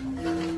Música